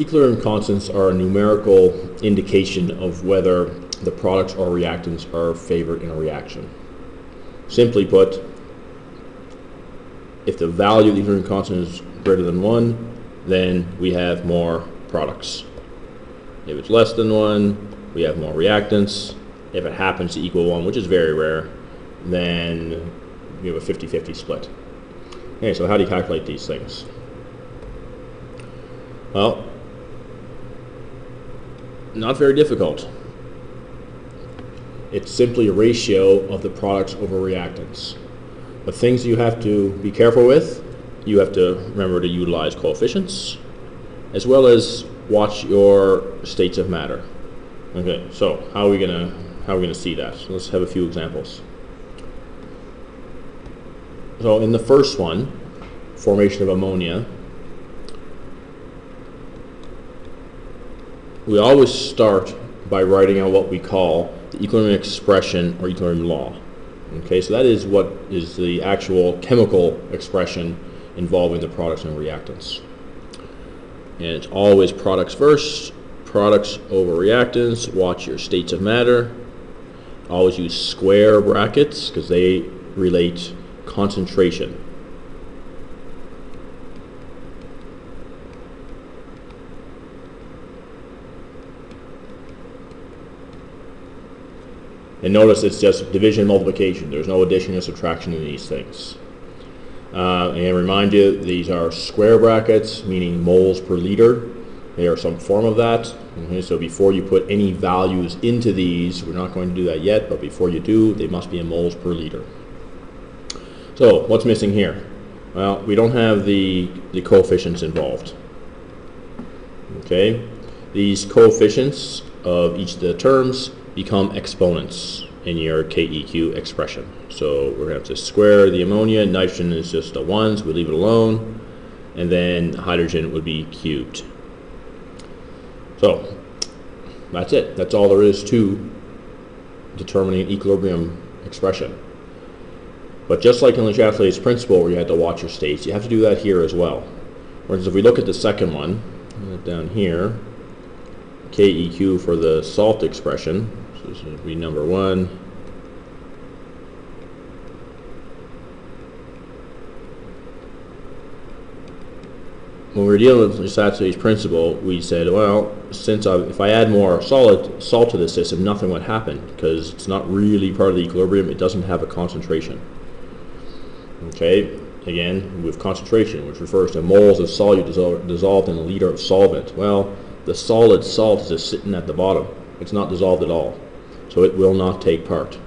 equilibrium constants are a numerical indication of whether the products or reactants are favored in a reaction. Simply put, if the value of the equilibrium constant is greater than 1, then we have more products. If it's less than 1, we have more reactants. If it happens to equal 1, which is very rare, then we have a 50-50 split. Okay, so how do you calculate these things? Well, not very difficult. It's simply a ratio of the products over reactants. The things you have to be careful with, you have to remember to utilize coefficients, as well as watch your states of matter. Okay, so how are we gonna how are we gonna see that? So let's have a few examples. So in the first one, formation of ammonia, we always start by writing out what we call the equilibrium expression or equilibrium law. Okay, so that is what is the actual chemical expression involving the products and reactants. And it's always products first, products over reactants, watch your states of matter. Always use square brackets because they relate concentration. And notice it's just division multiplication. There's no addition or subtraction in these things. Uh, and remind you, these are square brackets, meaning moles per liter. They are some form of that. Okay, so before you put any values into these, we're not going to do that yet, but before you do, they must be in moles per liter. So what's missing here? Well, we don't have the, the coefficients involved. Okay, these coefficients of each of the terms become exponents in your KEQ expression. So we're going to have to square the ammonia. Nitrogen is just a 1, so we leave it alone. And then hydrogen would be cubed. So that's it. That's all there is to determining equilibrium expression. But just like in Le Chatelier's principle where you had to watch your states, you have to do that here as well. Whereas if we look at the second one, down here, KEQ for the salt expression, this would be number one. When we were dealing with Le principle, we said, well, since I, if I add more solid salt to the system, nothing would happen because it's not really part of the equilibrium. It doesn't have a concentration. Okay, again, with concentration, which refers to moles of solute dissolved in a liter of solvent. Well, the solid salt is just sitting at the bottom. It's not dissolved at all. So it will not take part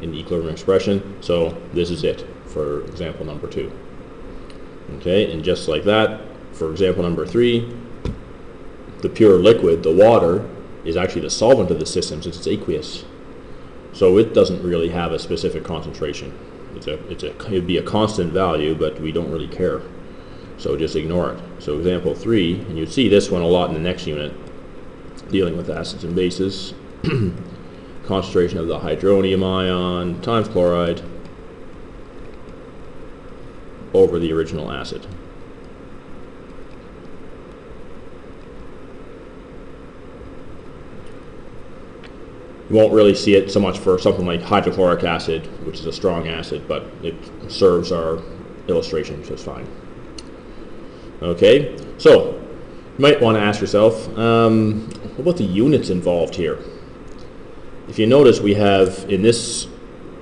in the equilibrium expression. So this is it for example number two. Okay, and just like that, for example number three, the pure liquid, the water, is actually the solvent of the system since it's aqueous. So it doesn't really have a specific concentration. It's a, it's a, it'd be a constant value, but we don't really care. So just ignore it. So example three, and you see this one a lot in the next unit, dealing with acids and bases. concentration of the hydronium ion times chloride over the original acid. You won't really see it so much for something like hydrochloric acid, which is a strong acid, but it serves our illustration just fine. Okay, so you might want to ask yourself, um, what about the units involved here? If you notice, we have, in this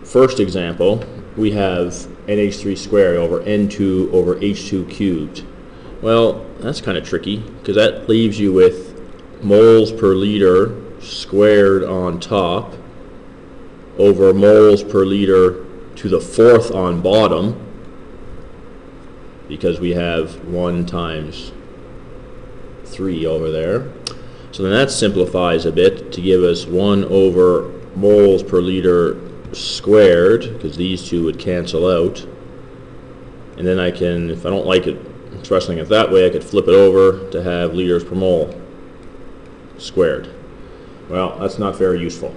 first example, we have NH3 squared over N2 over H2 cubed. Well, that's kind of tricky, because that leaves you with moles per liter squared on top over moles per liter to the fourth on bottom, because we have 1 times 3 over there. So then that simplifies a bit to give us 1 over moles per liter squared, because these two would cancel out. And then I can, if I don't like it expressing it that way, I could flip it over to have liters per mole squared. Well, that's not very useful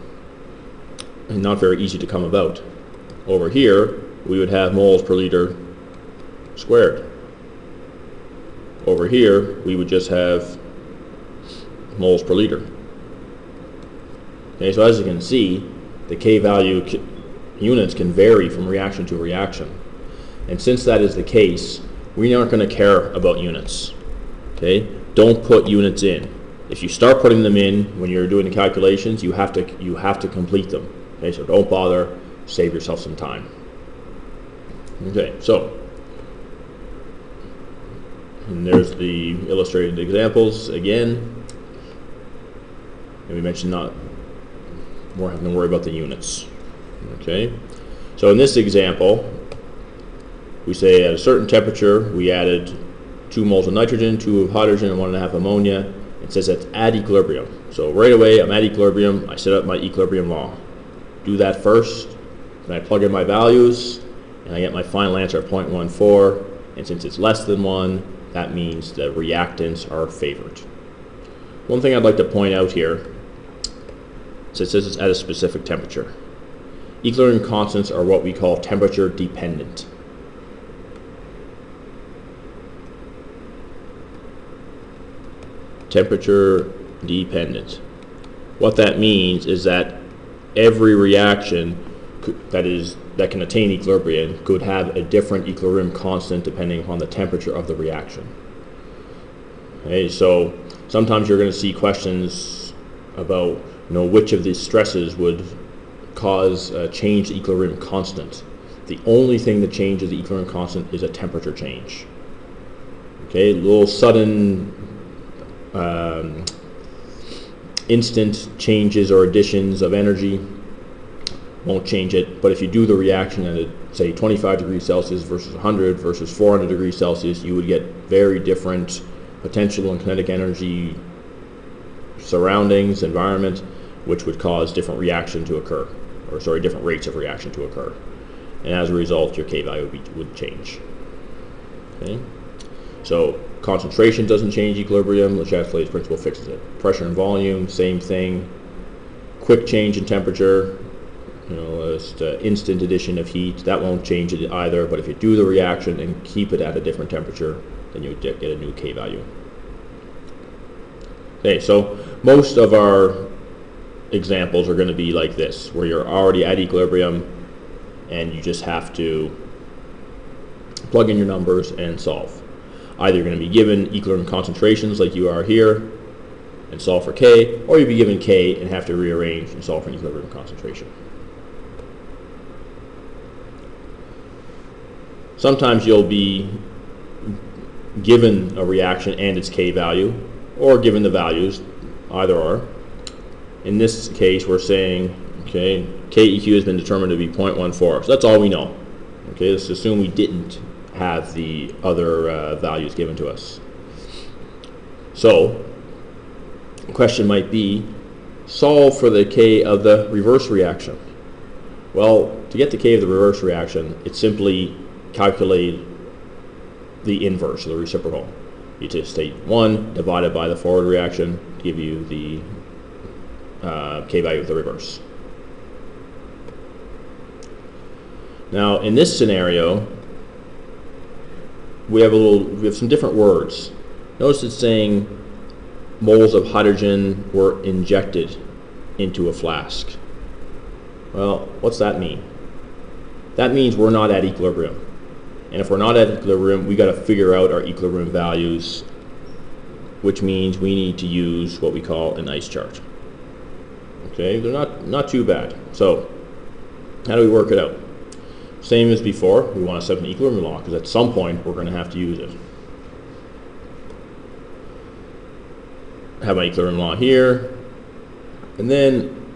and not very easy to come about. Over here, we would have moles per liter squared. Over here, we would just have moles per liter. Okay, so as you can see, the K value units can vary from reaction to reaction. And since that is the case, we aren't going to care about units. Okay, don't put units in. If you start putting them in when you're doing the calculations, you have to you have to complete them. Okay, so don't bother. Save yourself some time. Okay, so and there's the illustrated examples again. And we mentioned not more having to worry about the units. Okay, so in this example, we say at a certain temperature we added two moles of nitrogen, two of hydrogen, and one and a half ammonia. It says that's at equilibrium. So right away I'm at equilibrium. I set up my equilibrium law. Do that first. Then I plug in my values, and I get my final answer at 0.14. And since it's less than one, that means the reactants are favored. One thing I'd like to point out here it says it's at a specific temperature. Equilibrium constants are what we call temperature dependent. Temperature dependent. What that means is that every reaction that is that can attain equilibrium could have a different equilibrium constant depending upon the temperature of the reaction. Okay, so sometimes you're going to see questions about you know which of these stresses would cause a change the equilibrium constant. The only thing that changes the equilibrium constant is a temperature change. Okay, a little sudden um, instant changes or additions of energy won't change it. But if you do the reaction at, say, 25 degrees Celsius versus 100 versus 400 degrees Celsius, you would get very different potential and kinetic energy surroundings, environment, which would cause different reaction to occur, or sorry, different rates of reaction to occur. And as a result, your K value would, would change. Okay? So concentration doesn't change equilibrium. Le Chatelier's principle fixes it. Pressure and volume, same thing. Quick change in temperature, you know, just uh, instant addition of heat, that won't change it either. But if you do the reaction and keep it at a different temperature, then you get a new K value. Okay, so most of our examples are going to be like this, where you're already at equilibrium and you just have to plug in your numbers and solve. Either you're going to be given equilibrium concentrations like you are here and solve for K, or you'll be given K and have to rearrange and solve for an equilibrium concentration. Sometimes you'll be given a reaction and its K value, or given the values, either or. In this case, we're saying, okay, KEQ has been determined to be 0.14. So that's all we know. Okay, let's assume we didn't have the other uh, values given to us. So, the question might be, solve for the K of the reverse reaction. Well, to get the K of the reverse reaction, it's simply calculate the inverse, the reciprocal. You just take 1 divided by the forward reaction to give you the uh, K value of the reverse. Now, in this scenario, we have a little, we have some different words. Notice it's saying moles of hydrogen were injected into a flask. Well, what's that mean? That means we're not at equilibrium. And if we're not at equilibrium, we got to figure out our equilibrium values, which means we need to use what we call an ice chart. Okay, they're not, not too bad. So, how do we work it out? Same as before, we want to set an equilibrium law because at some point we're going to have to use it. Have my equilibrium law here, and then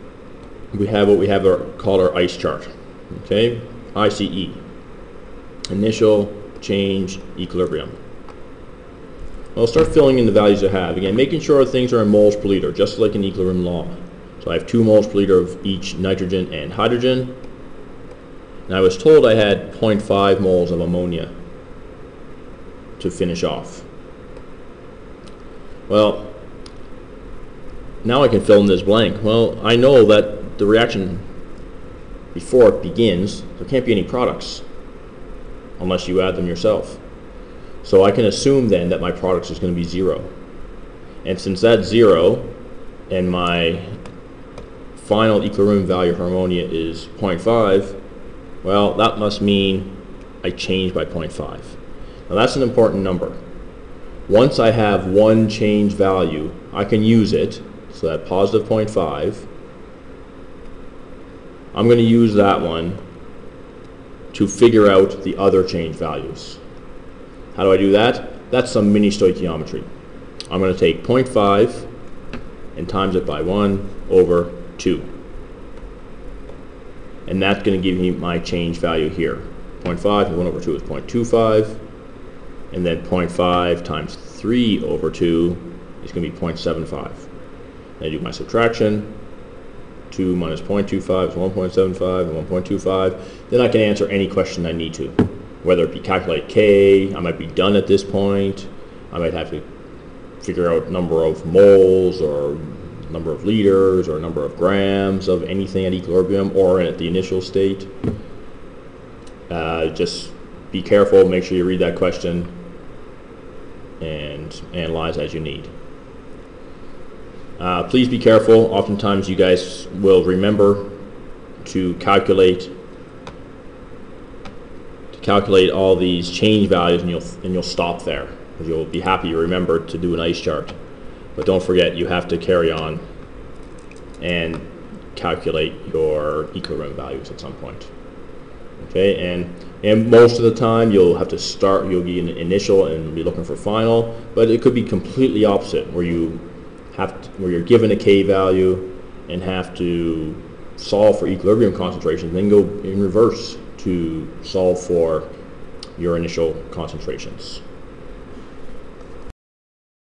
we have what we have our, called our ice chart. Okay, ICE, initial change equilibrium. I'll start filling in the values I have. Again, making sure things are in moles per liter, just like an equilibrium law. I have 2 moles per liter of each nitrogen and hydrogen. And I was told I had 0.5 moles of ammonia to finish off. Well, now I can fill in this blank. Well, I know that the reaction before it begins, there can't be any products unless you add them yourself. So I can assume then that my products is going to be zero. And since that's zero, and my final equilibrium value of ammonia is 0.5, well, that must mean I change by 0.5. Now that's an important number. Once I have one change value, I can use it, so that positive 0.5, I'm going to use that one to figure out the other change values. How do I do that? That's some mini stoichiometry. I'm going to take 0.5 and times it by 1 over 2. And that's going to give me my change value here. 0.5 and 1 over 2 is 0.25. And then 0.5 times 3 over 2 is going to be 0.75. Then I do my subtraction. 2 minus 0.25 is 1.75 and 1.25. Then I can answer any question I need to. Whether it be calculate K, I might be done at this point. I might have to figure out number of moles or number of liters or number of grams of anything at equilibrium or at the initial state. Uh, just be careful, make sure you read that question and analyze as you need. Uh, please be careful. Oftentimes you guys will remember to calculate to calculate all these change values and you'll and you'll stop there. You'll be happy you remembered to do an ice chart. But don't forget you have to carry on and calculate your equilibrium values at some point. Okay, and and most of the time you'll have to start, you'll be in initial and be looking for final, but it could be completely opposite where you have to, where you're given a K value and have to solve for equilibrium concentration, then go in reverse to solve for your initial concentrations.